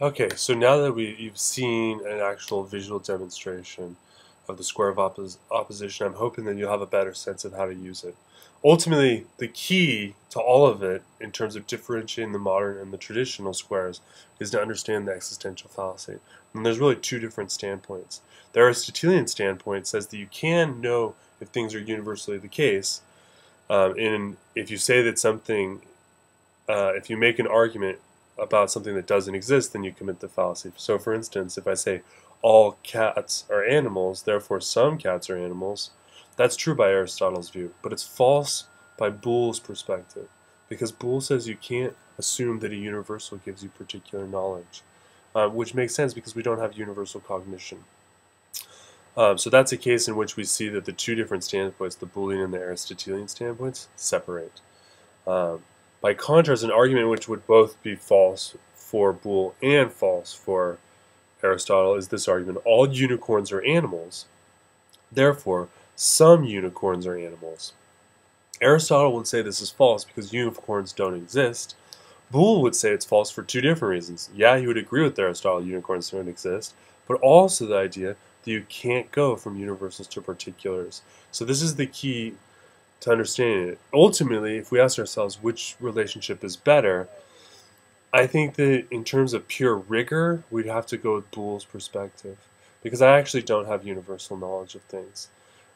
Okay, so now that we, you've seen an actual visual demonstration of the square of oppos opposition, I'm hoping that you'll have a better sense of how to use it. Ultimately, the key to all of it, in terms of differentiating the modern and the traditional squares, is to understand the existential fallacy. And there's really two different standpoints. The Aristotelian standpoint says that you can know if things are universally the case, um, and if you say that something, uh, if you make an argument about something that doesn't exist, then you commit the fallacy. So, for instance, if I say all cats are animals, therefore some cats are animals, that's true by Aristotle's view, but it's false by Boole's perspective, because Boole says you can't assume that a universal gives you particular knowledge, uh, which makes sense because we don't have universal cognition. Um, so that's a case in which we see that the two different standpoints, the Boolean and the Aristotelian standpoints, separate. Um, by contrast, an argument which would both be false for Boole and false for Aristotle is this argument. All unicorns are animals. Therefore, some unicorns are animals. Aristotle would say this is false because unicorns don't exist. Boole would say it's false for two different reasons. Yeah, he would agree with Aristotle, unicorns don't exist, but also the idea that you can't go from universals to particulars. So this is the key to understanding it. Ultimately, if we ask ourselves which relationship is better, I think that in terms of pure rigor, we'd have to go with Boole's perspective because I actually don't have universal knowledge of things.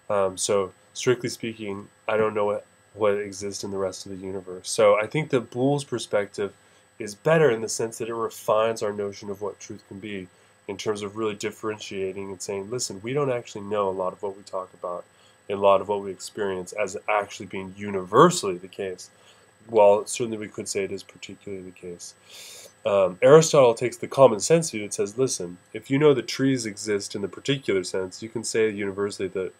Um, so, strictly speaking, I don't know what, what exists in the rest of the universe. So, I think that Boole's perspective is better in the sense that it refines our notion of what truth can be in terms of really differentiating and saying, listen, we don't actually know a lot of what we talk about a lot of what we experience as actually being universally the case. Well, certainly we could say it is particularly the case. Um, Aristotle takes the common sense view and says, listen, if you know that trees exist in the particular sense, you can say universally that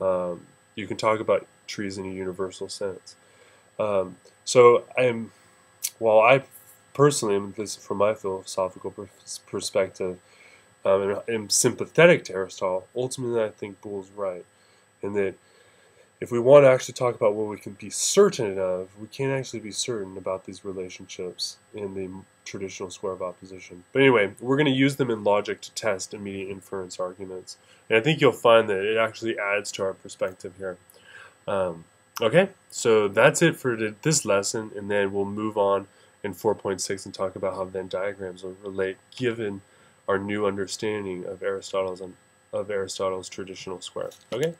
um, you can talk about trees in a universal sense. Um, so I'm, while I personally am, this from my philosophical perspective, um, am sympathetic to Aristotle, ultimately I think Boole's right and that if we want to actually talk about what we can be certain of, we can't actually be certain about these relationships in the traditional square of opposition. But anyway, we're going to use them in logic to test immediate inference arguments. And I think you'll find that it actually adds to our perspective here. Um, okay, so that's it for this lesson, and then we'll move on in 4.6 and talk about how Venn diagrams will relate given our new understanding of Aristotle's of Aristotle's traditional square. Okay?